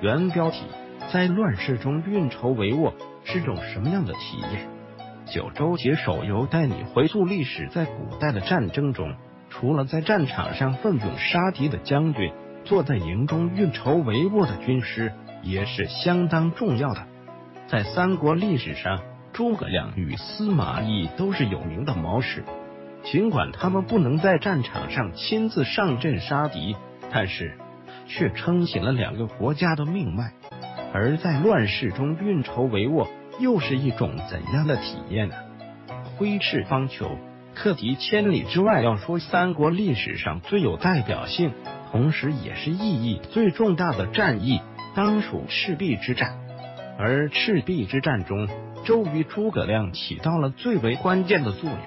原标题：在乱世中运筹帷幄是种什么样的体验？九州解手游带你回溯历史，在古代的战争中，除了在战场上奋勇杀敌的将军，坐在营中运筹帷幄的军师也是相当重要的。在三国历史上，诸葛亮与司马懿都是有名的谋士。尽管他们不能在战场上亲自上阵杀敌，但是却撑起了两个国家的命脉。而在乱世中运筹帷幄，又是一种怎样的体验呢？挥斥方遒，克敌千里之外。要说三国历史上最有代表性，同时也是意义最重大的战役，当属赤壁之战。而赤壁之战中，周瑜、诸葛亮起到了最为关键的作用。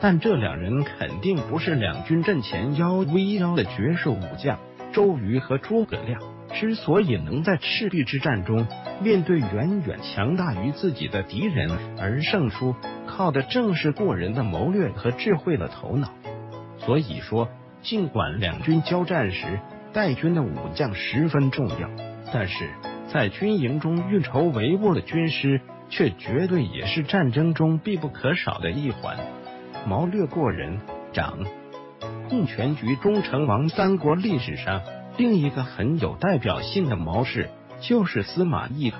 但这两人肯定不是两军阵前妖威妖的绝世武将。周瑜和诸葛亮之所以能在赤壁之战中面对远远强大于自己的敌人而胜出，靠的正是过人的谋略和智慧的头脑。所以说，尽管两军交战时带军的武将十分重要，但是在军营中运筹帷幄的军师却绝对也是战争中必不可少的一环。谋略过人，长控全局，忠成王。三国历史上另一个很有代表性的谋士就是司马懿了。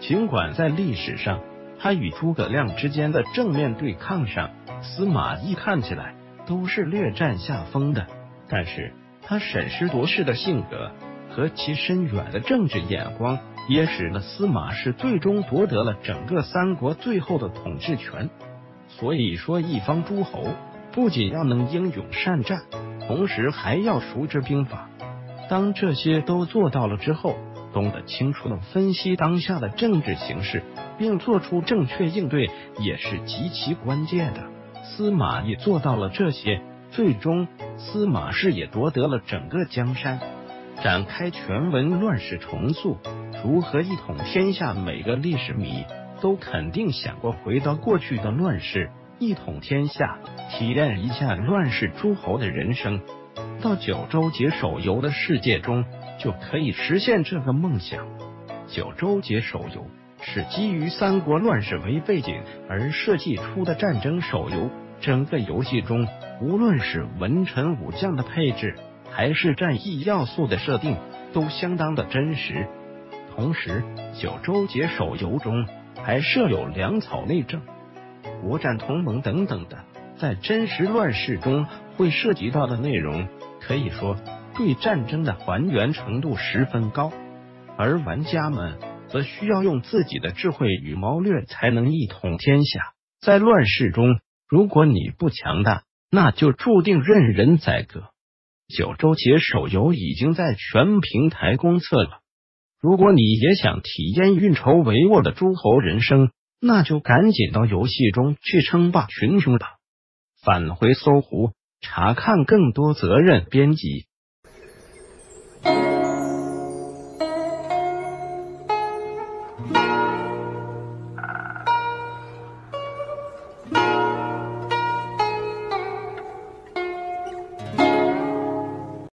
尽管在历史上他与诸葛亮之间的正面对抗上，司马懿看起来都是略占下风的，但是他审时度势的性格和其深远的政治眼光，也使得司马氏最终夺得了整个三国最后的统治权。所以说，一方诸侯不仅要能英勇善战，同时还要熟知兵法。当这些都做到了之后，懂得清楚的分析当下的政治形势，并做出正确应对，也是极其关键的。司马懿做到了这些，最终司马氏也夺得了整个江山。展开全文，乱世重塑，如何一统天下？每个历史迷。都肯定想过回到过去的乱世，一统天下，体验一下乱世诸侯的人生。到九州解手游的世界中，就可以实现这个梦想。九州解手游是基于三国乱世为背景而设计出的战争手游，整个游戏中，无论是文臣武将的配置，还是战役要素的设定，都相当的真实。同时，九州解手游中。还设有粮草内政、国战同盟等等的，在真实乱世中会涉及到的内容，可以说对战争的还原程度十分高。而玩家们则需要用自己的智慧与谋略才能一统天下。在乱世中，如果你不强大，那就注定任人宰割。九州解手游已经在全平台公测了。如果你也想体验运筹帷幄的诸侯人生，那就赶紧到游戏中去称霸群雄吧！返回搜狐，查看更多责任编辑。